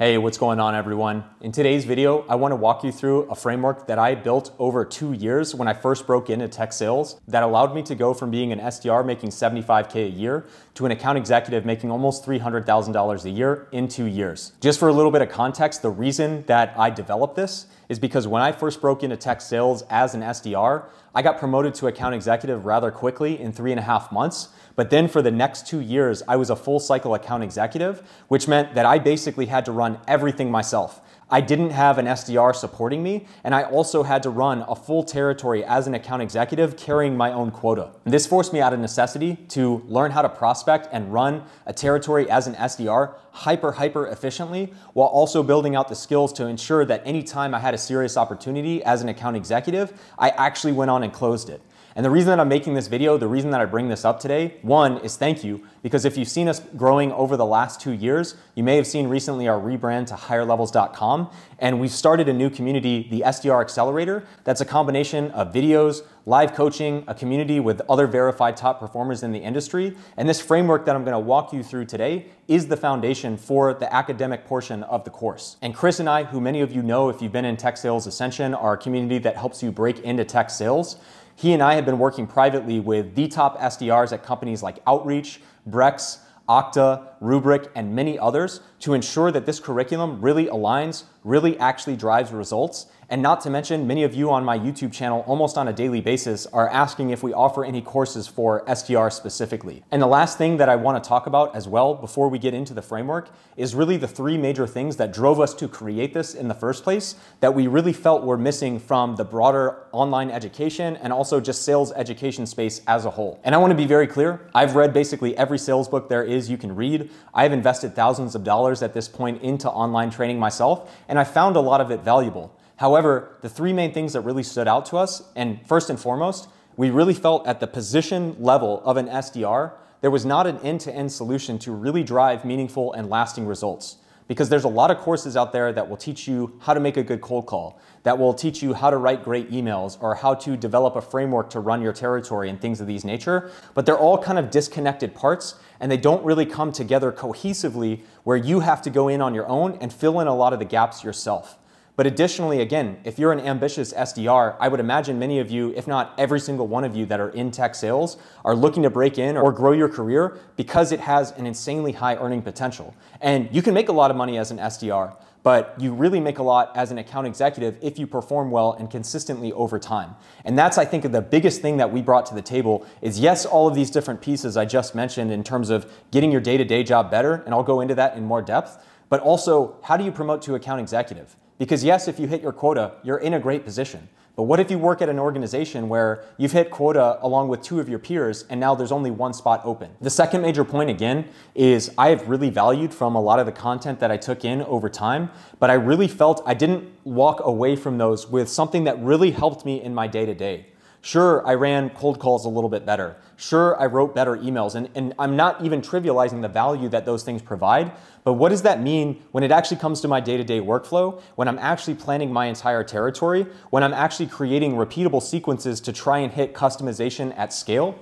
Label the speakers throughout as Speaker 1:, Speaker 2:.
Speaker 1: Hey, what's going on everyone? In today's video, I wanna walk you through a framework that I built over two years when I first broke into tech sales that allowed me to go from being an SDR making 75K a year to an account executive making almost $300,000 a year in two years. Just for a little bit of context, the reason that I developed this is because when I first broke into tech sales as an SDR, I got promoted to account executive rather quickly in three and a half months. But then for the next two years, I was a full cycle account executive, which meant that I basically had to run everything myself. I didn't have an SDR supporting me, and I also had to run a full territory as an account executive carrying my own quota. This forced me out of necessity to learn how to prospect and run a territory as an SDR hyper, hyper efficiently, while also building out the skills to ensure that anytime I had a serious opportunity as an account executive, I actually went on and closed it. And the reason that I'm making this video, the reason that I bring this up today, one is thank you, because if you've seen us growing over the last two years, you may have seen recently our rebrand to higherlevels.com, and we've started a new community, the SDR Accelerator, that's a combination of videos, live coaching, a community with other verified top performers in the industry, and this framework that I'm gonna walk you through today is the foundation for the academic portion of the course. And Chris and I, who many of you know if you've been in Tech Sales Ascension, are a community that helps you break into tech sales. He and I have been working privately with the top SDRs at companies like Outreach, Brex, Okta, Rubrik, and many others to ensure that this curriculum really aligns, really actually drives results, and not to mention, many of you on my YouTube channel almost on a daily basis are asking if we offer any courses for SDR specifically. And the last thing that I wanna talk about as well before we get into the framework is really the three major things that drove us to create this in the first place that we really felt were missing from the broader online education and also just sales education space as a whole. And I wanna be very clear, I've read basically every sales book there is you can read. I've invested thousands of dollars at this point into online training myself, and I found a lot of it valuable. However, the three main things that really stood out to us, and first and foremost, we really felt at the position level of an SDR, there was not an end-to-end solution to really drive meaningful and lasting results. Because there's a lot of courses out there that will teach you how to make a good cold call, that will teach you how to write great emails, or how to develop a framework to run your territory and things of these nature. But they're all kind of disconnected parts, and they don't really come together cohesively where you have to go in on your own and fill in a lot of the gaps yourself. But additionally, again, if you're an ambitious SDR, I would imagine many of you, if not every single one of you that are in tech sales, are looking to break in or grow your career because it has an insanely high earning potential. And you can make a lot of money as an SDR, but you really make a lot as an account executive if you perform well and consistently over time. And that's, I think, the biggest thing that we brought to the table is yes, all of these different pieces I just mentioned in terms of getting your day-to-day -day job better, and I'll go into that in more depth, but also how do you promote to account executive? Because yes, if you hit your quota, you're in a great position. But what if you work at an organization where you've hit quota along with two of your peers and now there's only one spot open? The second major point again is I have really valued from a lot of the content that I took in over time, but I really felt I didn't walk away from those with something that really helped me in my day to day. Sure, I ran cold calls a little bit better. Sure, I wrote better emails. And, and I'm not even trivializing the value that those things provide. But what does that mean when it actually comes to my day to day workflow, when I'm actually planning my entire territory, when I'm actually creating repeatable sequences to try and hit customization at scale?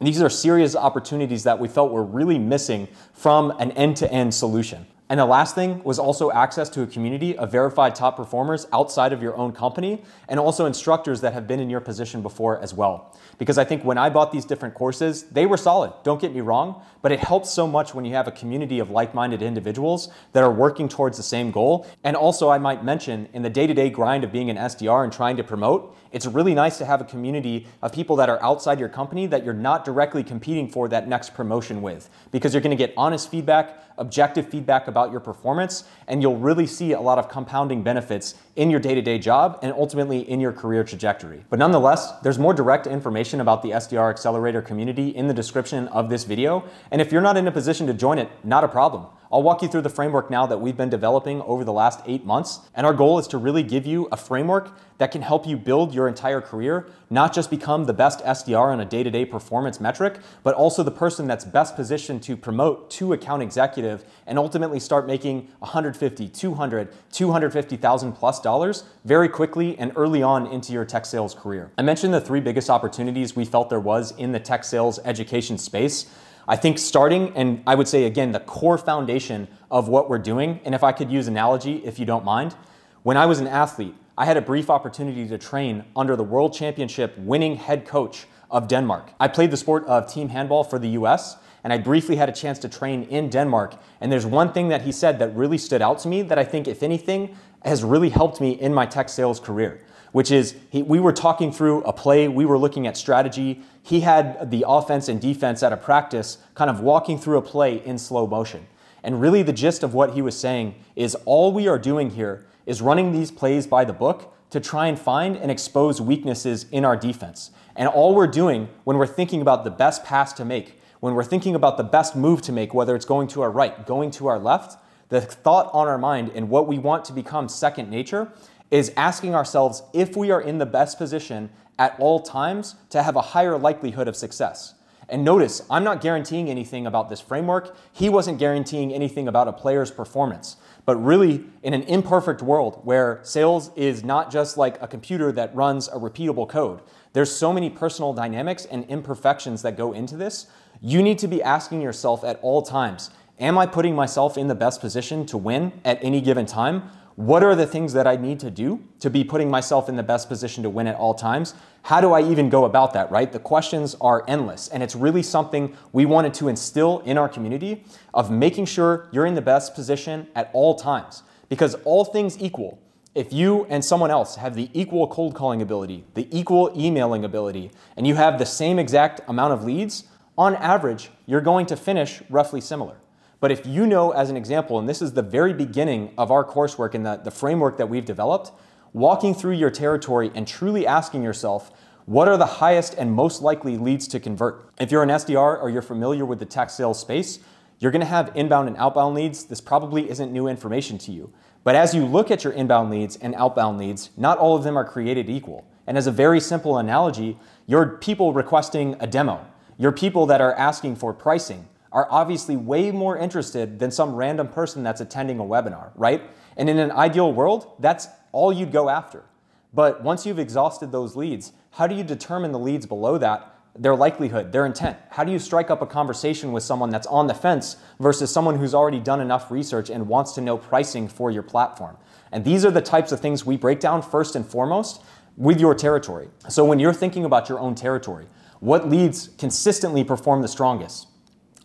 Speaker 1: These are serious opportunities that we felt were really missing from an end to end solution. And the last thing was also access to a community of verified top performers outside of your own company and also instructors that have been in your position before as well. Because I think when I bought these different courses, they were solid, don't get me wrong, but it helps so much when you have a community of like-minded individuals that are working towards the same goal. And also I might mention in the day-to-day grind of being an SDR and trying to promote, it's really nice to have a community of people that are outside your company that you're not directly competing for that next promotion with because you're going to get honest feedback, objective feedback about your performance, and you'll really see a lot of compounding benefits in your day-to-day job and ultimately in your career trajectory. But nonetheless, there's more direct information about the SDR Accelerator community in the description of this video. And if you're not in a position to join it, not a problem. I'll walk you through the framework now that we've been developing over the last eight months. And our goal is to really give you a framework that can help you build your entire career, not just become the best SDR on a day to day performance metric, but also the person that's best positioned to promote to account executive and ultimately start making 150, 200, 250,000 plus dollars very quickly and early on into your tech sales career. I mentioned the three biggest opportunities we felt there was in the tech sales education space. I think starting, and I would say again, the core foundation of what we're doing, and if I could use analogy, if you don't mind, when I was an athlete, I had a brief opportunity to train under the world championship winning head coach of Denmark. I played the sport of team handball for the US, and I briefly had a chance to train in Denmark. And there's one thing that he said that really stood out to me that I think, if anything, has really helped me in my tech sales career, which is he, we were talking through a play, we were looking at strategy. He had the offense and defense at a practice kind of walking through a play in slow motion. And really, the gist of what he was saying is all we are doing here is running these plays by the book to try and find and expose weaknesses in our defense. And all we're doing when we're thinking about the best pass to make, when we're thinking about the best move to make, whether it's going to our right, going to our left, the thought on our mind and what we want to become second nature is asking ourselves if we are in the best position at all times to have a higher likelihood of success. And notice, I'm not guaranteeing anything about this framework. He wasn't guaranteeing anything about a player's performance. But really, in an imperfect world where sales is not just like a computer that runs a repeatable code, there's so many personal dynamics and imperfections that go into this. You need to be asking yourself at all times, am I putting myself in the best position to win at any given time? What are the things that I need to do to be putting myself in the best position to win at all times? How do I even go about that, right? The questions are endless, and it's really something we wanted to instill in our community of making sure you're in the best position at all times. Because all things equal, if you and someone else have the equal cold calling ability, the equal emailing ability, and you have the same exact amount of leads, on average, you're going to finish roughly similar. But if you know, as an example, and this is the very beginning of our coursework and the, the framework that we've developed, walking through your territory and truly asking yourself, what are the highest and most likely leads to convert? If you're an SDR or you're familiar with the tech sales space, you're gonna have inbound and outbound leads. This probably isn't new information to you. But as you look at your inbound leads and outbound leads, not all of them are created equal. And as a very simple analogy, your people requesting a demo, your people that are asking for pricing, are obviously way more interested than some random person that's attending a webinar, right? And in an ideal world, that's all you'd go after. But once you've exhausted those leads, how do you determine the leads below that, their likelihood, their intent? How do you strike up a conversation with someone that's on the fence versus someone who's already done enough research and wants to know pricing for your platform? And these are the types of things we break down first and foremost with your territory. So when you're thinking about your own territory, what leads consistently perform the strongest?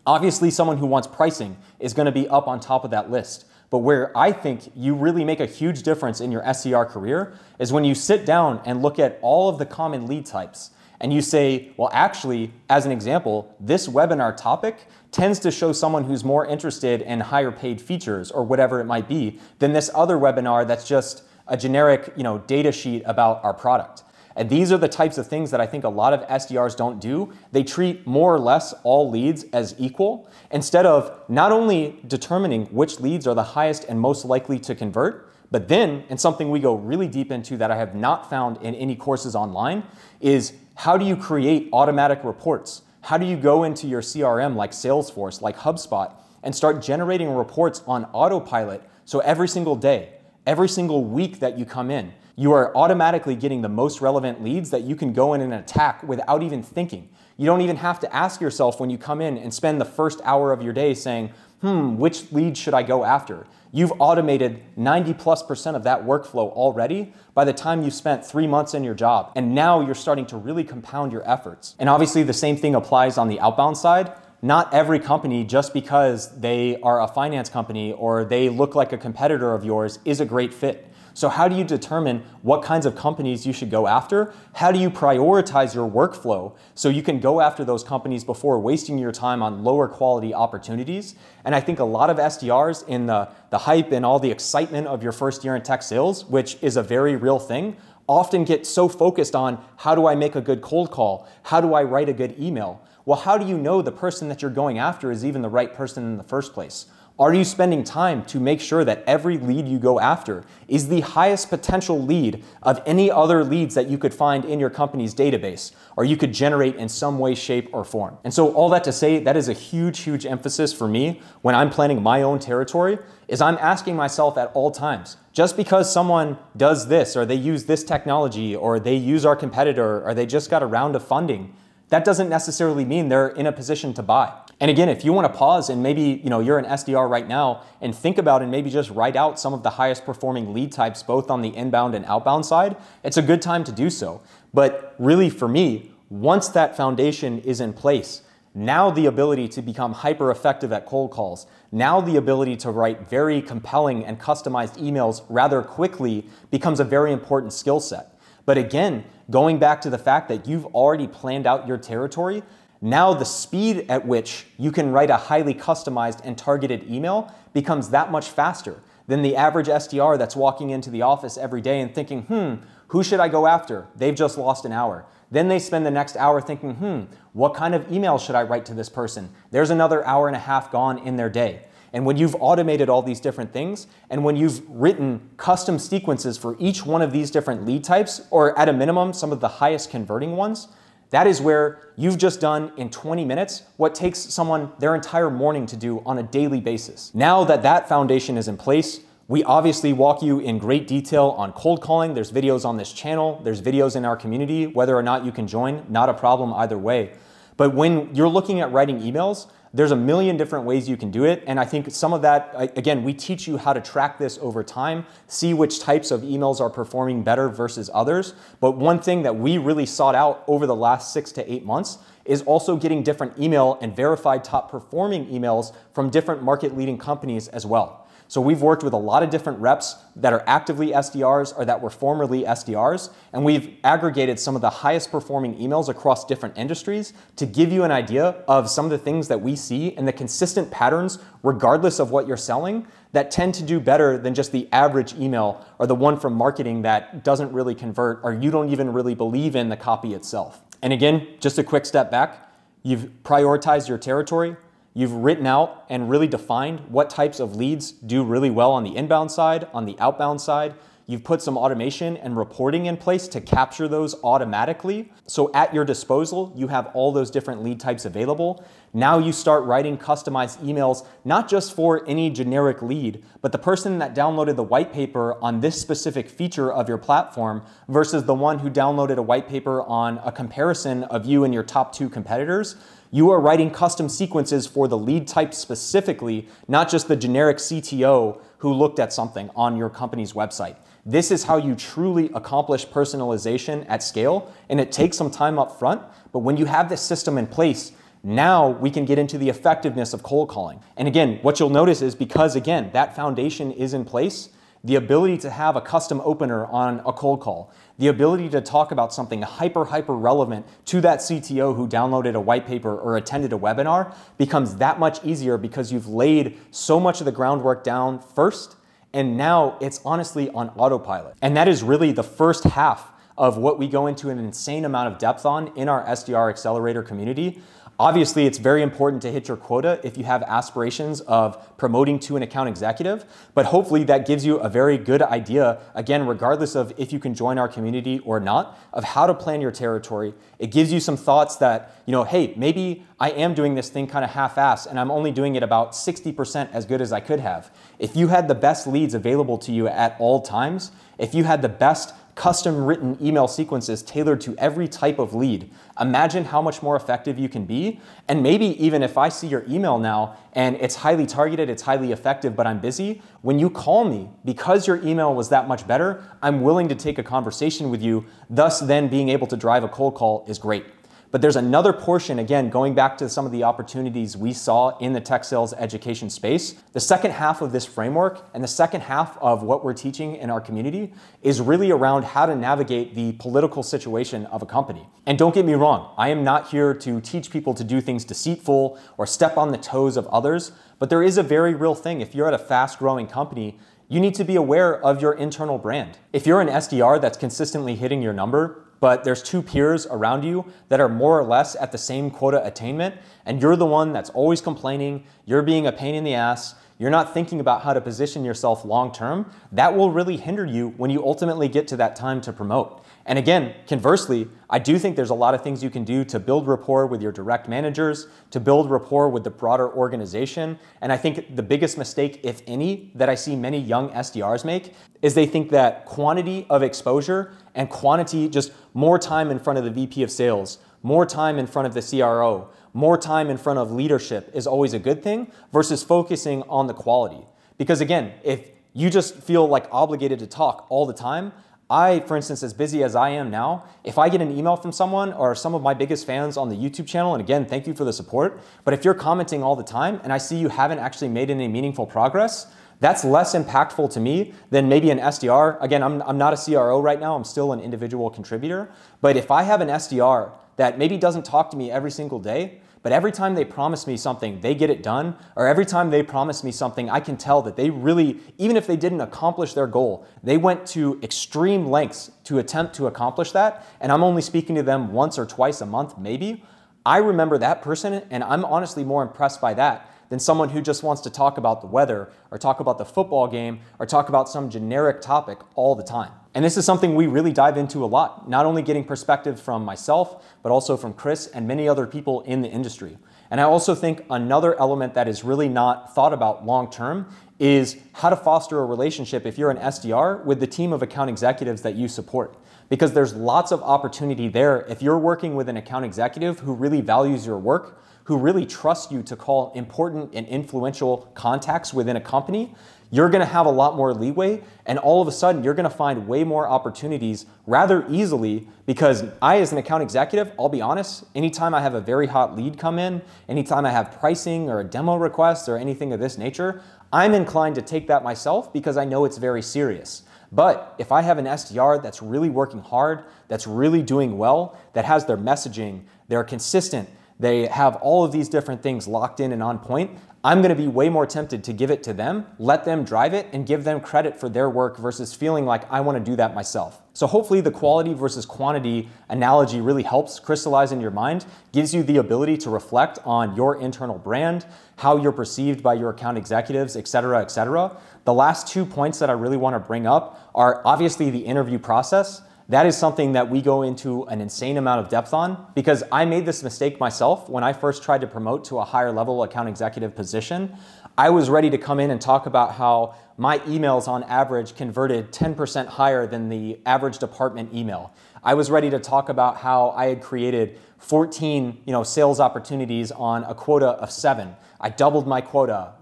Speaker 1: Obviously, someone who wants pricing is going to be up on top of that list. But where I think you really make a huge difference in your SDR career is when you sit down and look at all of the common lead types and you say, well, actually, as an example, this webinar topic tends to show someone who's more interested in higher paid features or whatever it might be than this other webinar that's just a generic you know, data sheet about our product. And these are the types of things that I think a lot of SDRs don't do. They treat more or less all leads as equal instead of not only determining which leads are the highest and most likely to convert, but then, and something we go really deep into that I have not found in any courses online, is how do you create automatic reports? How do you go into your CRM like Salesforce, like HubSpot, and start generating reports on autopilot so every single day, every single week that you come in, you are automatically getting the most relevant leads that you can go in and attack without even thinking. You don't even have to ask yourself when you come in and spend the first hour of your day saying, hmm, which lead should I go after? You've automated 90 plus percent of that workflow already by the time you spent three months in your job. And now you're starting to really compound your efforts. And obviously, the same thing applies on the outbound side. Not every company, just because they are a finance company or they look like a competitor of yours, is a great fit. So how do you determine what kinds of companies you should go after? How do you prioritize your workflow so you can go after those companies before wasting your time on lower quality opportunities? And I think a lot of SDRs in the, the hype and all the excitement of your first year in tech sales, which is a very real thing, often get so focused on how do I make a good cold call? How do I write a good email? Well, how do you know the person that you're going after is even the right person in the first place? Are you spending time to make sure that every lead you go after is the highest potential lead of any other leads that you could find in your company's database or you could generate in some way, shape, or form? And so all that to say, that is a huge, huge emphasis for me when I'm planning my own territory is I'm asking myself at all times, just because someone does this or they use this technology or they use our competitor or they just got a round of funding, that doesn't necessarily mean they're in a position to buy. And again, if you want to pause and maybe, you know, you're an SDR right now and think about and maybe just write out some of the highest performing lead types both on the inbound and outbound side, it's a good time to do so. But really for me, once that foundation is in place, now the ability to become hyper effective at cold calls, now the ability to write very compelling and customized emails rather quickly becomes a very important skill set. But again, going back to the fact that you've already planned out your territory, now the speed at which you can write a highly customized and targeted email becomes that much faster than the average SDR that's walking into the office every day and thinking, hmm, who should I go after? They've just lost an hour. Then they spend the next hour thinking, hmm, what kind of email should I write to this person? There's another hour and a half gone in their day. And when you've automated all these different things, and when you've written custom sequences for each one of these different lead types, or at a minimum, some of the highest converting ones, that is where you've just done in 20 minutes what takes someone their entire morning to do on a daily basis. Now that that foundation is in place, we obviously walk you in great detail on cold calling. There's videos on this channel, there's videos in our community. Whether or not you can join, not a problem either way. But when you're looking at writing emails, there's a million different ways you can do it. And I think some of that, again, we teach you how to track this over time, see which types of emails are performing better versus others. But one thing that we really sought out over the last six to eight months is also getting different email and verified top performing emails from different market leading companies as well. So we've worked with a lot of different reps that are actively SDRs or that were formerly SDRs, and we've aggregated some of the highest performing emails across different industries to give you an idea of some of the things that we see and the consistent patterns, regardless of what you're selling, that tend to do better than just the average email or the one from marketing that doesn't really convert or you don't even really believe in the copy itself. And again, just a quick step back, you've prioritized your territory, You've written out and really defined what types of leads do really well on the inbound side, on the outbound side. You've put some automation and reporting in place to capture those automatically. So at your disposal, you have all those different lead types available. Now you start writing customized emails, not just for any generic lead, but the person that downloaded the white paper on this specific feature of your platform versus the one who downloaded a white paper on a comparison of you and your top two competitors. You are writing custom sequences for the lead type specifically, not just the generic CTO who looked at something on your company's website. This is how you truly accomplish personalization at scale, and it takes some time up front, but when you have this system in place, now we can get into the effectiveness of cold calling. And again, what you'll notice is because again, that foundation is in place, the ability to have a custom opener on a cold call, the ability to talk about something hyper, hyper relevant to that CTO who downloaded a white paper or attended a webinar becomes that much easier because you've laid so much of the groundwork down first. And now it's honestly on autopilot. And that is really the first half of what we go into an insane amount of depth on in our SDR Accelerator community. Obviously, it's very important to hit your quota if you have aspirations of promoting to an account executive, but hopefully that gives you a very good idea, again, regardless of if you can join our community or not, of how to plan your territory. It gives you some thoughts that, you know, hey, maybe I am doing this thing kind of half-ass and I'm only doing it about 60% as good as I could have. If you had the best leads available to you at all times, if you had the best custom written email sequences tailored to every type of lead. Imagine how much more effective you can be. And maybe even if I see your email now and it's highly targeted, it's highly effective, but I'm busy, when you call me, because your email was that much better, I'm willing to take a conversation with you. Thus, then being able to drive a cold call is great. But there's another portion, again, going back to some of the opportunities we saw in the tech sales education space. The second half of this framework and the second half of what we're teaching in our community is really around how to navigate the political situation of a company. And don't get me wrong, I am not here to teach people to do things deceitful or step on the toes of others, but there is a very real thing. If you're at a fast growing company, you need to be aware of your internal brand. If you're an SDR that's consistently hitting your number, but there's two peers around you that are more or less at the same quota attainment, and you're the one that's always complaining, you're being a pain in the ass, you're not thinking about how to position yourself long term, that will really hinder you when you ultimately get to that time to promote. And again, conversely, I do think there's a lot of things you can do to build rapport with your direct managers, to build rapport with the broader organization. And I think the biggest mistake, if any, that I see many young SDRs make is they think that quantity of exposure and quantity, just more time in front of the VP of sales, more time in front of the CRO, more time in front of leadership is always a good thing versus focusing on the quality. Because again, if you just feel like obligated to talk all the time, I, for instance, as busy as I am now, if I get an email from someone or some of my biggest fans on the YouTube channel, and again, thank you for the support, but if you're commenting all the time and I see you haven't actually made any meaningful progress, that's less impactful to me than maybe an SDR. Again, I'm, I'm not a CRO right now, I'm still an individual contributor. But if I have an SDR that maybe doesn't talk to me every single day, but every time they promise me something, they get it done, or every time they promise me something, I can tell that they really, even if they didn't accomplish their goal, they went to extreme lengths to attempt to accomplish that, and I'm only speaking to them once or twice a month, maybe. I remember that person, and I'm honestly more impressed by that than someone who just wants to talk about the weather or talk about the football game or talk about some generic topic all the time. And this is something we really dive into a lot, not only getting perspective from myself, but also from Chris and many other people in the industry. And I also think another element that is really not thought about long term is how to foster a relationship if you're an SDR with the team of account executives that you support. Because there's lots of opportunity there if you're working with an account executive who really values your work, who really trust you to call important and influential contacts within a company, you're gonna have a lot more leeway. And all of a sudden, you're gonna find way more opportunities rather easily because I, as an account executive, I'll be honest, anytime I have a very hot lead come in, anytime I have pricing or a demo request or anything of this nature, I'm inclined to take that myself because I know it's very serious. But if I have an SDR that's really working hard, that's really doing well, that has their messaging, they're consistent, they have all of these different things locked in and on point, I'm going to be way more tempted to give it to them, let them drive it, and give them credit for their work versus feeling like I want to do that myself. So hopefully the quality versus quantity analogy really helps crystallize in your mind, gives you the ability to reflect on your internal brand, how you're perceived by your account executives, et cetera, et cetera. The last two points that I really want to bring up are obviously the interview process. That is something that we go into an insane amount of depth on because I made this mistake myself when I first tried to promote to a higher level account executive position. I was ready to come in and talk about how my emails on average converted 10% higher than the average department email. I was ready to talk about how I had created 14 you know, sales opportunities on a quota of seven. I doubled my quota.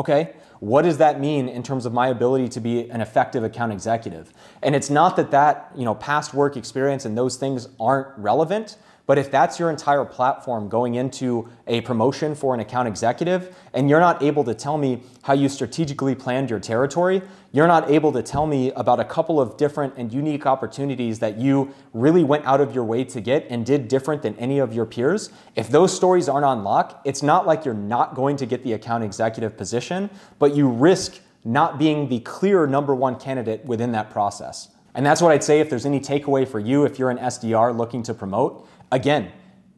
Speaker 1: Okay, what does that mean in terms of my ability to be an effective account executive? And it's not that that, you know, past work experience and those things aren't relevant, but if that's your entire platform going into a promotion for an account executive and you're not able to tell me how you strategically planned your territory, you're not able to tell me about a couple of different and unique opportunities that you really went out of your way to get and did different than any of your peers, if those stories aren't on lock, it's not like you're not going to get the account executive position, but you risk not being the clear number one candidate within that process. And that's what I'd say if there's any takeaway for you if you're an SDR looking to promote. Again,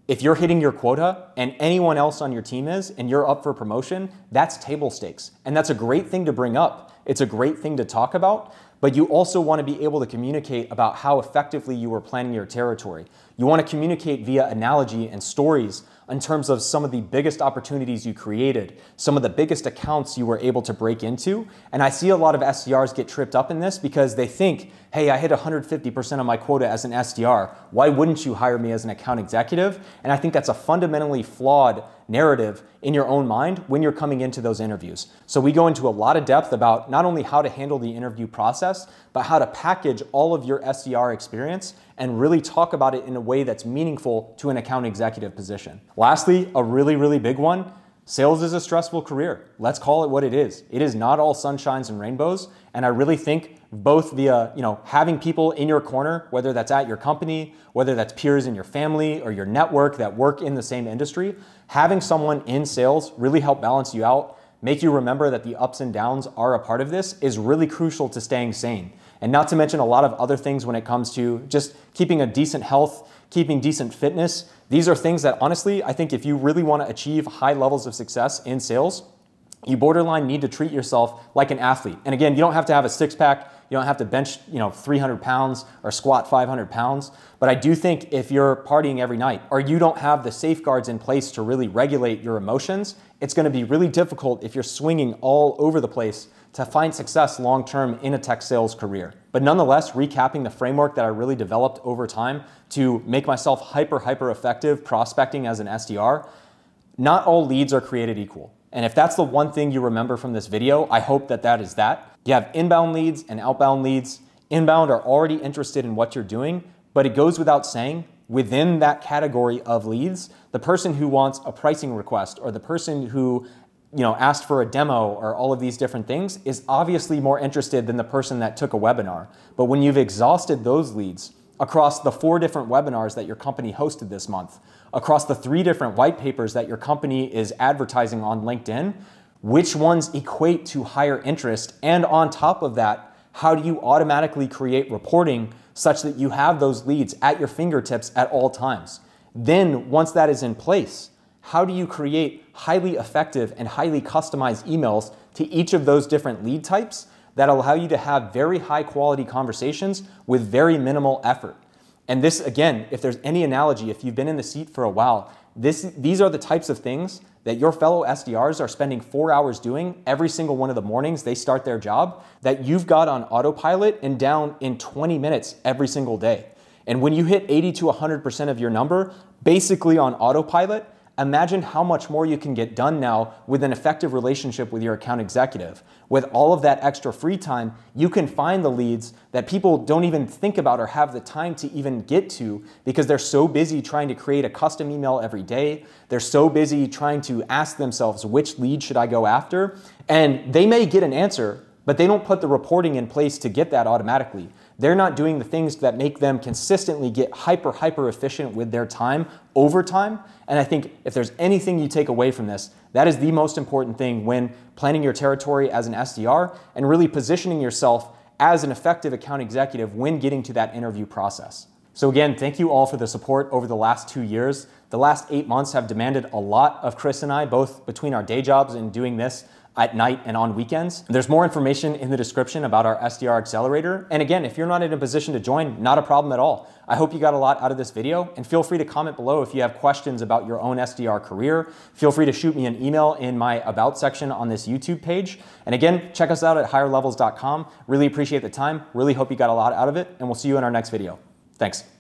Speaker 1: if you're hitting your quota and anyone else on your team is and you're up for promotion, that's table stakes. And that's a great thing to bring up. It's a great thing to talk about, but you also want to be able to communicate about how effectively you are planning your territory. You want to communicate via analogy and stories in terms of some of the biggest opportunities you created, some of the biggest accounts you were able to break into. And I see a lot of SDRs get tripped up in this because they think, hey, I hit 150% of my quota as an SDR. Why wouldn't you hire me as an account executive? And I think that's a fundamentally flawed narrative in your own mind when you're coming into those interviews. So we go into a lot of depth about not only how to handle the interview process, but how to package all of your SDR experience and really talk about it in a way that's meaningful to an account executive position. Lastly, a really, really big one Sales is a stressful career. Let's call it what it is. It is not all sunshines and rainbows. And I really think both via, you know, having people in your corner, whether that's at your company, whether that's peers in your family or your network that work in the same industry, having someone in sales really help balance you out, make you remember that the ups and downs are a part of this is really crucial to staying sane. And not to mention a lot of other things when it comes to just keeping a decent health, keeping decent fitness. These are things that honestly, I think if you really want to achieve high levels of success in sales, you borderline need to treat yourself like an athlete. And again, you don't have to have a six pack, you don't have to bench, you know, 300 pounds or squat 500 pounds. But I do think if you're partying every night or you don't have the safeguards in place to really regulate your emotions, it's going to be really difficult if you're swinging all over the place to find success long term in a tech sales career. But nonetheless, recapping the framework that I really developed over time to make myself hyper, hyper effective prospecting as an SDR, not all leads are created equal. And if that's the one thing you remember from this video, I hope that that is that. You have inbound leads and outbound leads. Inbound are already interested in what you're doing, but it goes without saying, within that category of leads, the person who wants a pricing request or the person who you know, asked for a demo or all of these different things is obviously more interested than the person that took a webinar. But when you've exhausted those leads across the four different webinars that your company hosted this month, across the three different white papers that your company is advertising on LinkedIn, which ones equate to higher interest? And on top of that, how do you automatically create reporting such that you have those leads at your fingertips at all times? Then, once that is in place, how do you create highly effective and highly customized emails to each of those different lead types that allow you to have very high quality conversations with very minimal effort? And this, again, if there's any analogy, if you've been in the seat for a while, this, these are the types of things that your fellow SDRs are spending four hours doing every single one of the mornings they start their job that you've got on autopilot and down in 20 minutes every single day. And when you hit 80 to 100% of your number, basically on autopilot, Imagine how much more you can get done now with an effective relationship with your account executive. With all of that extra free time, you can find the leads that people don't even think about or have the time to even get to because they're so busy trying to create a custom email every day. They're so busy trying to ask themselves, which lead should I go after? And they may get an answer, but they don't put the reporting in place to get that automatically. They're not doing the things that make them consistently get hyper, hyper efficient with their time over time. And I think if there's anything you take away from this, that is the most important thing when planning your territory as an SDR and really positioning yourself as an effective account executive when getting to that interview process. So again, thank you all for the support over the last two years. The last eight months have demanded a lot of Chris and I, both between our day jobs and doing this at night and on weekends. There's more information in the description about our SDR Accelerator. And again, if you're not in a position to join, not a problem at all. I hope you got a lot out of this video and feel free to comment below if you have questions about your own SDR career. Feel free to shoot me an email in my about section on this YouTube page. And again, check us out at higherlevels.com. Really appreciate the time. Really hope you got a lot out of it and we'll see you in our next video. Thanks.